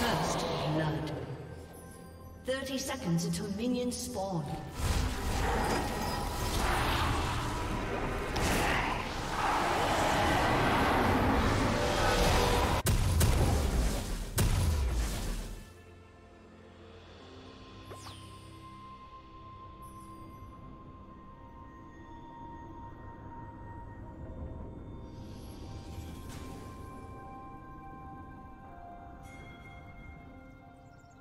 First blood. 30 seconds until minions spawn.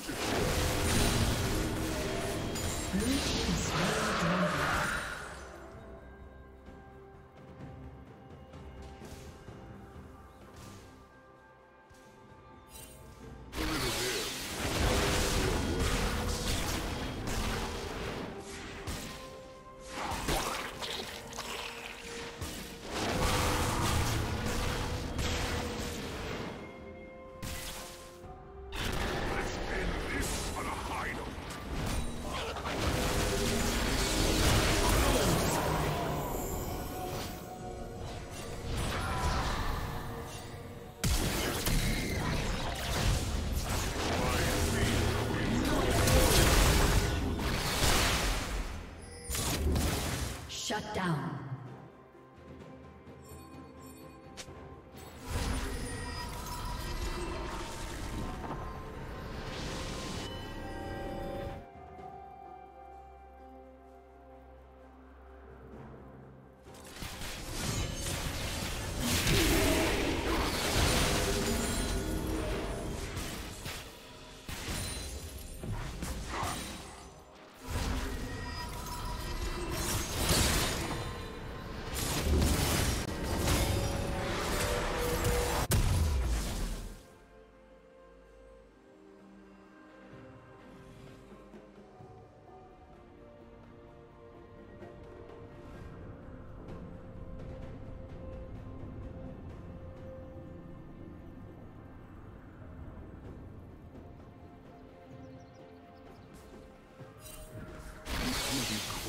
Blue team is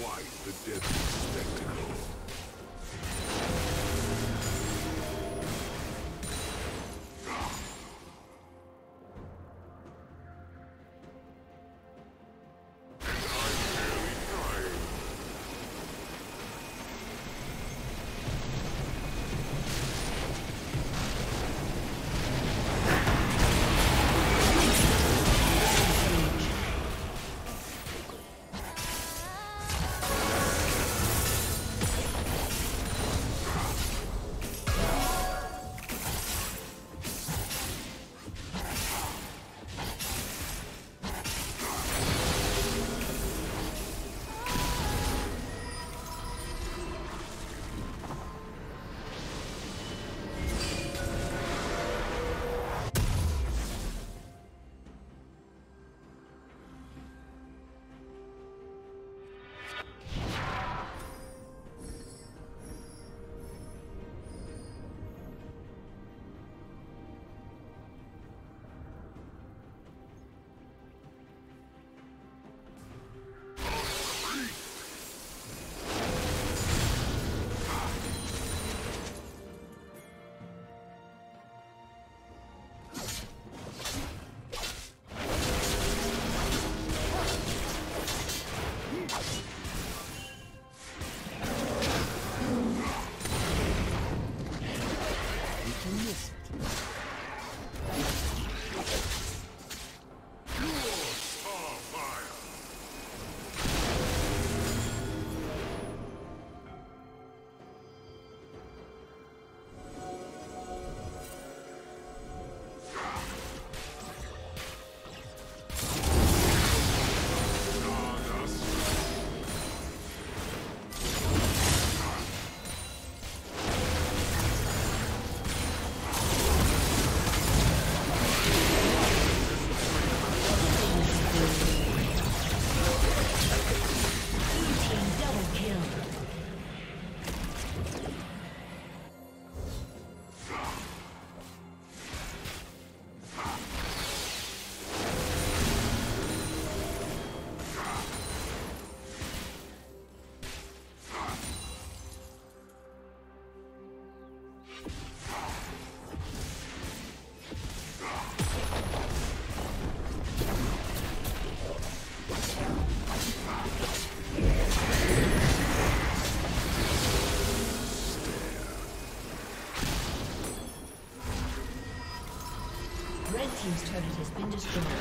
Why the death? instrument.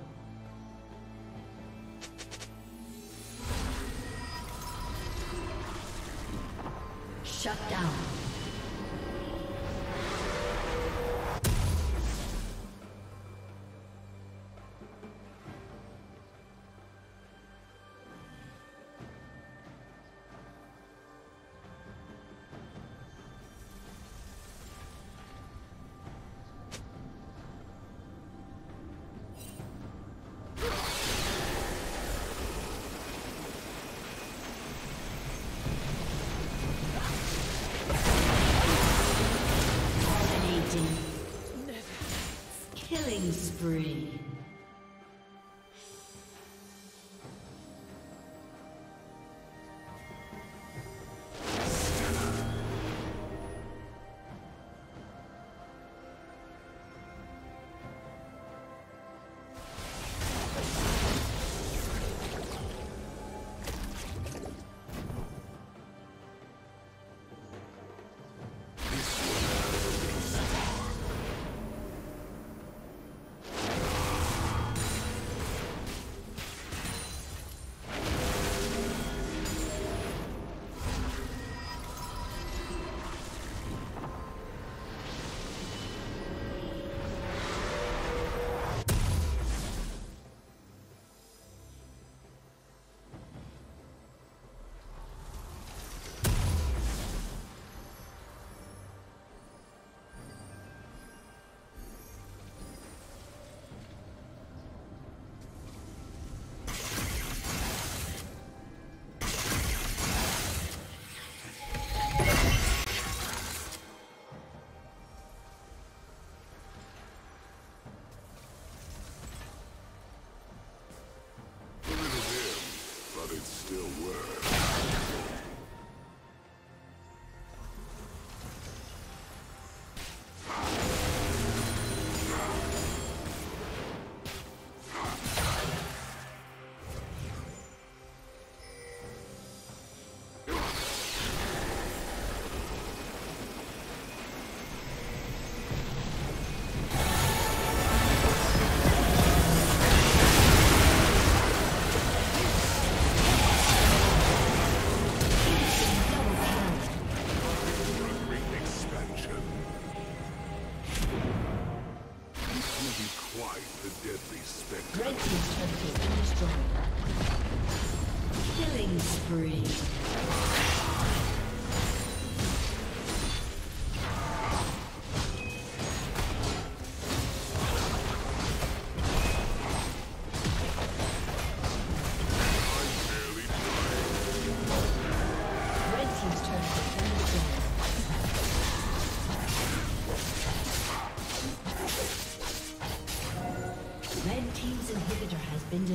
Spree.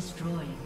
Destroyed.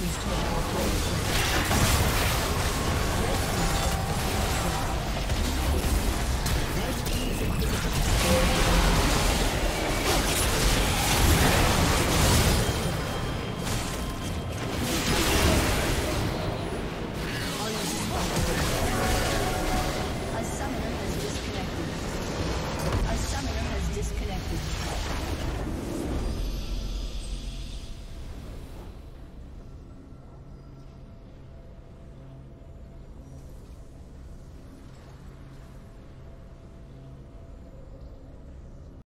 Please turn off the destroyed.